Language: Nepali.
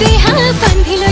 देहा बन्धिलो